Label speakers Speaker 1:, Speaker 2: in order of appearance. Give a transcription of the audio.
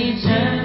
Speaker 1: hours